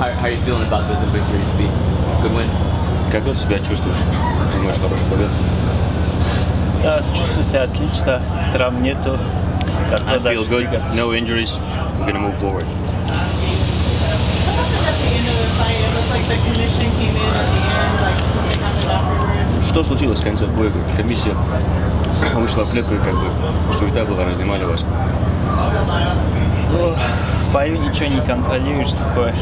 How, how are you feeling about the, the victory? It's be a good win. Как ты себя чувствуешь? Думаешь, хорошая победа? Я чувствую себя отлично, травм нету. I feel good, двигаться. no injuries. We're gonna move forward. Что случилось в конце боя? Комиссия вышла в клетку и как бы суета была, разнимали вас. Ну, в бою ничего не контролируешь такое.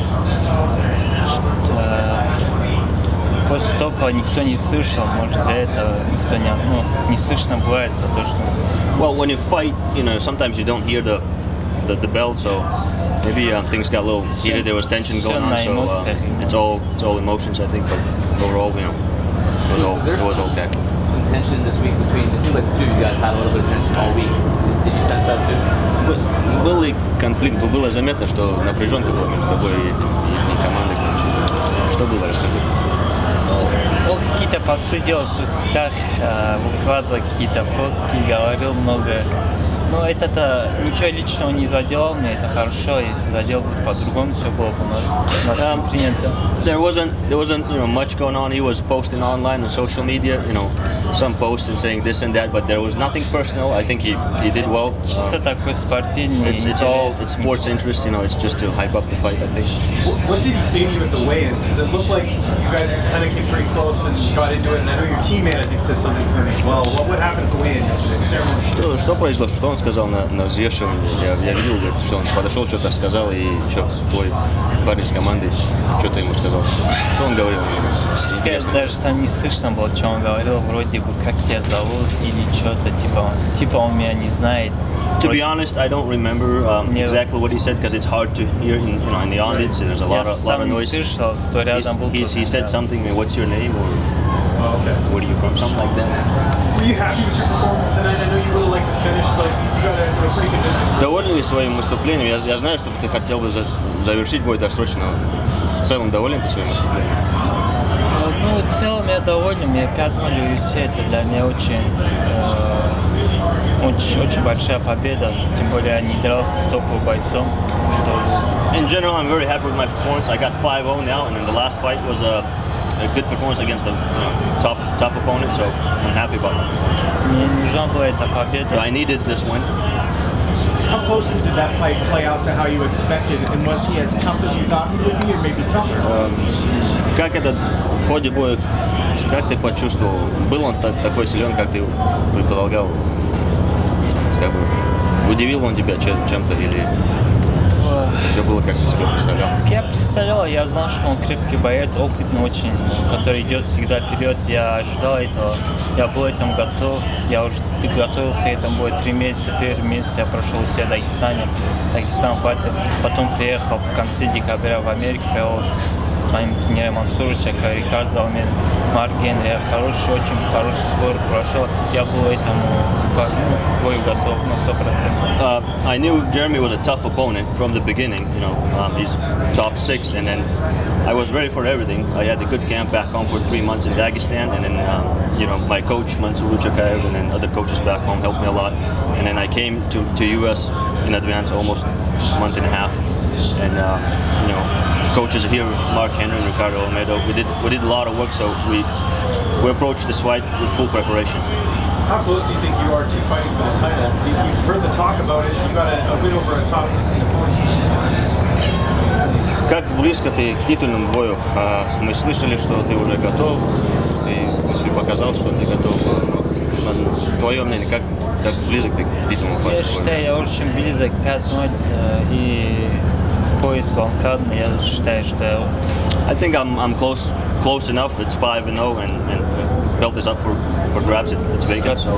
Что-то После топа никто не слышал, может для этого никто не, ну, не слышно бывает, потому что Well, when you fight, you know, sometimes you don't hear the the, the bell, so maybe um, things got a little heated. There was tension going on, so uh, it's all it's all emotions, I think. But overall, you know, it was all Was there it was all some- tech. Some tension this week between. It seemed like the two of you guys had a little bit of tension all week. Did, did you sense that too? Конфликт? Было заметно, что напряженка была между тобой и, и командой, короче. Что было, расскажи. он какие-то посты делал в соцсетях, э, выкладывал какие-то фотки, говорил много. Но это-то ничего личного не заделал мне, это хорошо, если задел бы по-другому, все было бы у нас, у нас Um, не принято. There wasn't there wasn't you know much going on. He was posting online on social media, you know, some posts and saying this and that, but there was nothing personal. I think he, he did well. Чисто такой спортивный It's, it's all интерес. it's sports interest, you know. It's just to hype up the fight. I think. What, what did he say to you at the weigh-ins? Does it look like you guys kind of came pretty close and got into it? And I know your teammate, I think, said something to him as well. What, what happened at the weigh-in yesterday? Что, что произошло? Что он сказал на, на взвешивании? Я, я видел, говорит, что он подошел, что-то сказал, и еще твой парень с команды что-то ему сказал. Что он говорил? Сказать, даже там не слышно было, что он говорил, вроде бы, как тебя зовут или что-то, типа, он- типа он меня не знает. To be honest, I don't remember um, Yeah. exactly what he said because it's hard to hear in, you know, in the audience. There's a lot of, lot of noise. слышал, кто рядом был. he's, кто he said something, what's your name or Oh, okay. where are you from? Something like that. Were you happy with your performance Доволен ли своим выступлением? Я, я знаю, что ты хотел бы за- завершить бой досрочно. В целом доволен ты своим выступлением? Ну, в целом я доволен, мне 5 0 UFC, это для меня очень, э, очень, очень большая победа, тем более я не дрался с топовым бойцом, что In general, I'm very happy with my performance. I got 5-0 now, and then the last fight was a, a good performance against a you know, top top opponent, so I'm happy about it. мне нужна была эта But победа. I needed this win. How closely did that fight play out to how you expected? And was he as tough as you thought he would be, or maybe tougher? Как этот в ходе боя, как ты почувствовал? Был он так- такой силен, как ты предполагал? Как бы, удивил он тебя чем- чем-то или все было, как ты себе представлял? Как я представлял, я знал, что он крепкий боец, опытный очень, который идет всегда вперед. Я ожидал этого, я был этому готов. Я уже готовился этому бою три месяца. Первый месяц я прошел все в Дагестане, Дагестан файтер. Потом приехал в конце декабря в Америку, провел с, с моим тренером Мансуровичем, Рикардо Алмен, Марк Генри. Я хороший, очень хороший сбор прошел. Я был этому по- ну, бою готов на сто процентов. Uh, I knew Jeremy was a tough opponent from the beginning. You know, um, he's top six, and then I was ready for everything. I had a good camp back home for three months in Dagestan, and then um, you know my coach Mansour Chakayev and then other coaches back home helped me a lot. And then I came to to US in advance, almost a month and a half, and uh, you know, coaches here, Mark Henry and Ricardo Almeida, we did we did a lot of work, so we we approached this fight with full preparation. How close do you think you are to fighting for the title? You, have heard the talk about it. You got a, a win over a top Как близко ты к титульному бою? Мы слышали, что ты уже готов. Ты, в принципе, показал, что ты готов. Твое мнение, как, как близок ты к титульному бою? Я считаю, я очень близок 5-0. Э, и points on kad, ja, šitā, šitā. I think I'm, I'm close close enough. It's 5 and 0 and, and belt is up for, for grabs. It, it's vacant. So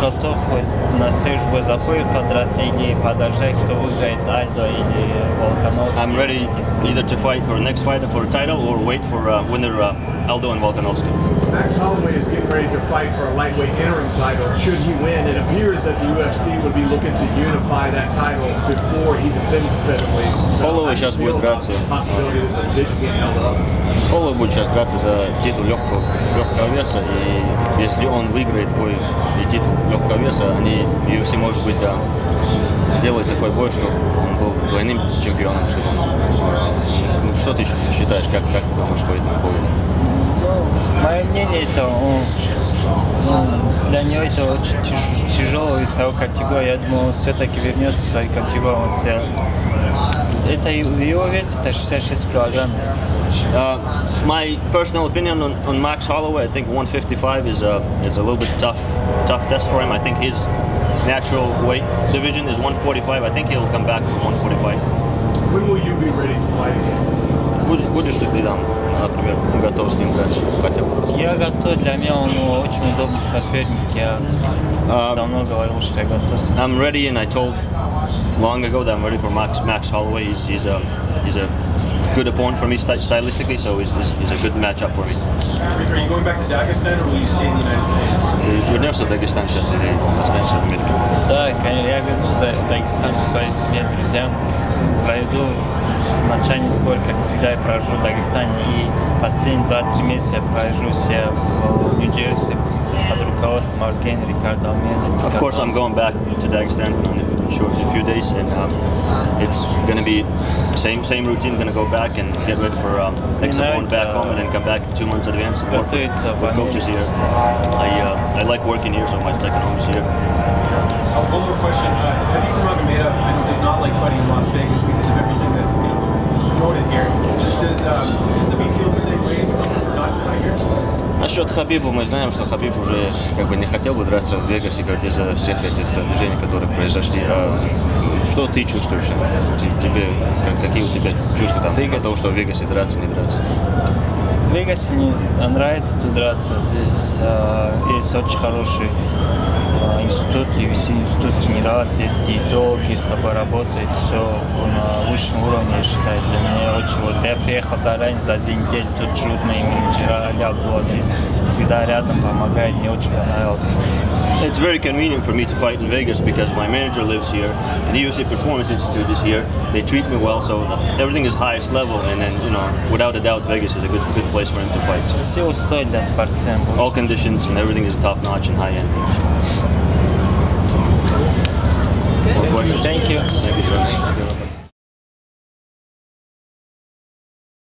готов хоть на следующий бой за пояс подраться или подождать, кто выиграет Альдо или Волконовский. I'm ready из этих either to fight for the next fight for a title or wait for uh, winner uh, Aldo and Volkanovski. Max Holloway is getting ready to fight for a lightweight interim title. Should he win, it appears that the UFC would be looking to unify that title before he defends the featherweight. Holloway How do you сейчас feel будет about драться. the Possibility that the division getting held up. Холлоу будет сейчас драться за титул легкого, легкого веса, и если он выиграет бой титул легкого веса, они UFC может быть да, сделать такой бой, чтобы он был двойным чемпионом, чтобы он, э, что ты считаешь, как, как ты думаешь по этому поводу? Ну, мое мнение, это он, ну, для него это очень тяж- тяжелая весовая категория. Я думаю, он все-таки вернется в свою категорию. Он себя- Это его весе это 66 килограмм. Uh, my personal opinion on, on Max Holloway, I think 155 is a is a little bit tough tough test for him. I think his natural weight division is 145. I think he'll come back from 145. When will you be ready to fight again? Будешь, будешь ли ты там, например, готов с ним драться хотя бы? Я готов, для меня он ну, очень удобный соперник. Я с- А- давно говорил, что я готов. с ним. I'm ready, and I told long ago that I'm ready for Max Max Holloway. He's he's a he's a good opponent for me sty- stylistically, so he's, he's, he's a good matchup for me. Rick, are you going back to Dagestan or will you stay in the United States? Ты вернешься в Дагестан сейчас или останешься в Америке? Да, конечно, я вернусь в Дагестан к своей семье, друзьям. Проведу начальный сбор, как всегда, я провожу в Дагестане. И последние 2-3 месяца я провожу себя в Нью-Джерси Marquin, Ricard Damien. Of course, I'm going back to Dagestan in a, short, in a few days, and um, it's going to be same same routine. Going to go back and get ready for um, next one back home, and then come back two months advance. And work it's with, with coaches here. I uh, I like working here, so my second home is here. Uh, one more question: uh, Khabib Nurmagomedov does not like fighting in Las Vegas because of everything that you know is promoted here. Does um, does Habib feel the same way? Not fighting here. Насчет Хабиба мы знаем, что Хабиб уже как бы не хотел бы драться в Вегасе как из-за всех этих э, движений, которые произошли. А что ты чувствуешь? Тебе, как- какие у тебя чувства там Вегас. от того, что в Вегасе драться, не драться? В Вегасе мне нравится тут драться. Здесь э, есть очень хороший э, институт, UFC институт тренироваться, есть диетологи, с тобой работает, все на высшем уровне, я считаю. Для меня очень вот. Я приехал заранее, за две недели, тут живут мои менеджера, Али Абдулазиз, всегда рядом, помогает, мне очень понравилось. It's very convenient for me to fight in Vegas because my manager lives here, the UFC Performance Institute is here. They treat me well, so everything is highest level. And then, you know, without a doubt, Vegas is a good good place place for him to fight. Все. All conditions and everything is top notch and high end. Thank you. Thank you.